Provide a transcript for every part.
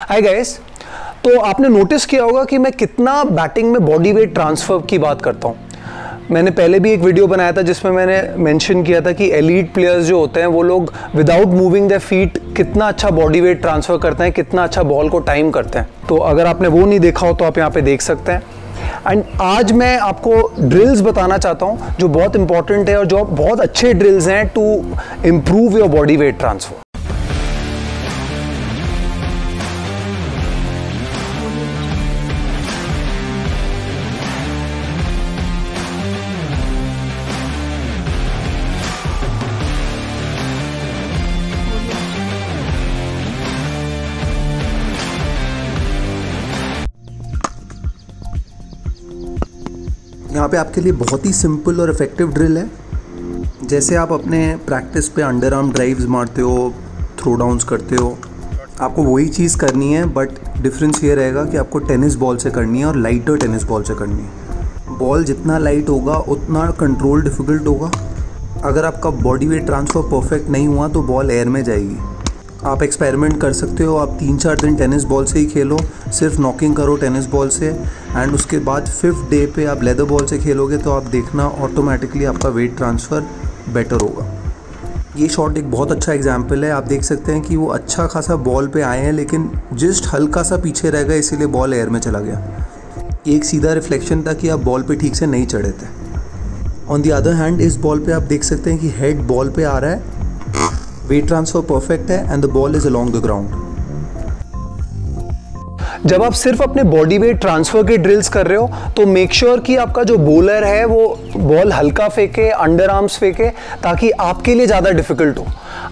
Hi guys तो आपने notice किया होगा कि मैं कितना बैटिंग में बॉडी वेट ट्रांसफ़र की बात करता हूँ। मैंने पहले भी एक वीडियो बनाया था जिसमें मैंने मेंशन किया था कि एलीट प्लेयर्स जो होते हैं वो लोग विदाउट मूविंग द फीट कितना अच्छा बॉडी वेट ट्रांसफ़र करते हैं, कितना अच्छा बॉल को टाइम करते हैं। तो अगर आपने वो नहीं देखा हो तो आप यहाँ पे देख सकते हैं। एंड आज मैं आपको ड्रिल्स बताना चाहता हूँ जो बहुत इंपॉर्टेंट है और जो बहुत अच्छे ड्रिल्स हैं to improve your body weight transfer यहाँ पे आपके लिए बहुत ही सिंपल और इफ़ेक्टिव ड्रिल है। जैसे आप अपने प्रैक्टिस पे अंडर आर्म ड्राइव्स मारते हो थ्रो डाउन्स करते हो, आपको वही चीज़ करनी है बट डिफरेंस ये रहेगा कि आपको टेनिस बॉल से करनी है और लाइटर टेनिस बॉल से करनी है। बॉल जितना लाइट होगा, उतना कंट्रोल डिफ़िकल्ट होगा। अगर आपका बॉडी वेट ट्रांसफ़र परफेक्ट नहीं हुआ तो बॉल एयर में जाएगी। आप एक्सपेरिमेंट कर सकते हो। आप तीन चार दिन टेनिस बॉल से ही खेलो। सिर्फ़ नॉकिंग करो टेनिस बॉल से। एंड उसके बाद फिफ्थ डे पे आप लेदर बॉल से खेलोगे तो आप देखना ऑटोमेटिकली आपका वेट ट्रांसफ़र बेटर होगा। ये शॉट एक बहुत अच्छा एग्ज़ाम्पल है। आप देख सकते हैं कि वो अच्छा खासा बॉल पे आए हैं, लेकिन जस्ट हल्का सा पीछे रह गया इसीलिए बॉल एयर में चला गया। एक सीधा रिफ्लेक्शन था कि आप बॉल पे ठीक से नहीं चढ़े थे। ऑन दी अदर हैंड इस बॉल पे आप देख सकते हैं कि हेड बॉल पे आ रहा है। वेट ट्रांसफ़र परफेक्ट है and the ball is along the ground जब आप सिर्फ़ अपने बॉडी वेट ट्रांसफ़र के ड्रिल्स कर रहे हो तो मेक श्योर sure कि आपका जो बॉलर है, वो बॉल हल्का फेंके अंडर आर्म्स फेंके, ताकि आपके लिए ज़्यादा डिफ़िकल्ट हो।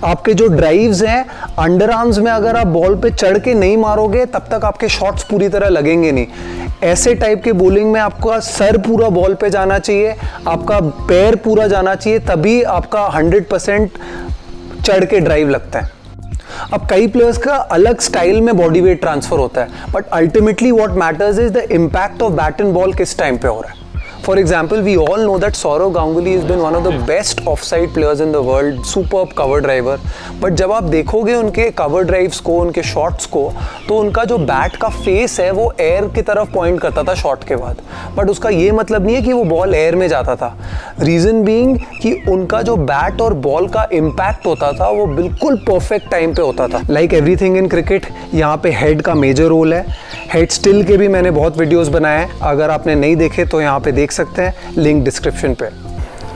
आपके जो ड्राइव्स हैं अंडर आर्म्स में अगर आप बॉल पे चढ़ के नहीं मारोगे, तब तक आपके शॉट्स पूरी तरह लगेंगे नहीं। ऐसे टाइप के बॉलिंग में आपका सर पूरा बॉल पे जाना चाहिए, आपका पैर पूरा जाना चाहिए, तभी आपका 100 परसेंट चढ़ के ड्राइव लगता है। अब कई प्लेयर्स का अलग स्टाइल में बॉडी वेट ट्रांसफ़र होता है but ultimately what matters is the impact of bat and ball किस टाइम पे हो रहा है। For example, we all know that Saurav Ganguly has been one of the best offside players in the world, superb cover driver. But जब आप देखोगे उनके cover drives को उनके shots को तो उनका जो बैट का फेस है वो एयर की तरफ़ पॉइंट करता था शॉट के बाद। बट उसका ये मतलब नहीं है कि वो बॉल एयर में जाता था। रीज़न बीइंग कि उनका जो बैट और बॉल का इम्पैक्ट होता था वो बिल्कुल परफेक्ट टाइम पे होता था। लाइक एवरीथिंग इन क्रिकेट यहाँ पे हेड का मेजर रोल है। हेड स्टिल के भी मैंने बहुत वीडियोस बनाए हैं। अगर आपने नहीं देखे तो यहाँ पे देख सकते हैं। लिंक डिस्क्रिप्शन पे।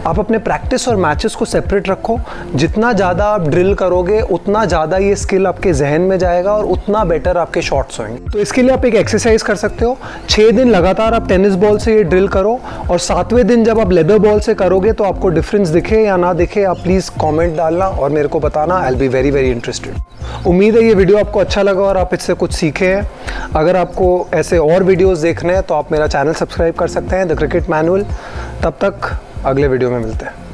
आप अपने प्रैक्टिस और मैचेस को सेपरेट रखो। जितना ज़्यादा आप ड्रिल करोगे, उतना ज़्यादा ये स्किल आपके जहन में जाएगा और उतना बेटर आपके शॉट्स होंगे। तो इसके लिए आप एक एक्सरसाइज कर सकते हो। छः दिन लगातार आप टेनिस बॉल से ये ड्रिल करो और सातवें दिन जब आप लेदर बॉल से करोगे तो आपको डिफरेंस दिखे या ना दिखे, आप प्लीज़ कॉमेंट डालना और मेरे को बताना। I'll be very very interested उम्मीद है ये वीडियो आपको अच्छा लगा और आप इससे कुछ सीखे हैं। अगर आपको ऐसे और वीडियोस देखने हैं तो आप मेरा चैनल सब्सक्राइब कर सकते हैं द क्रिकेट मैनुअल तब तक अगले वीडियो में मिलते हैं।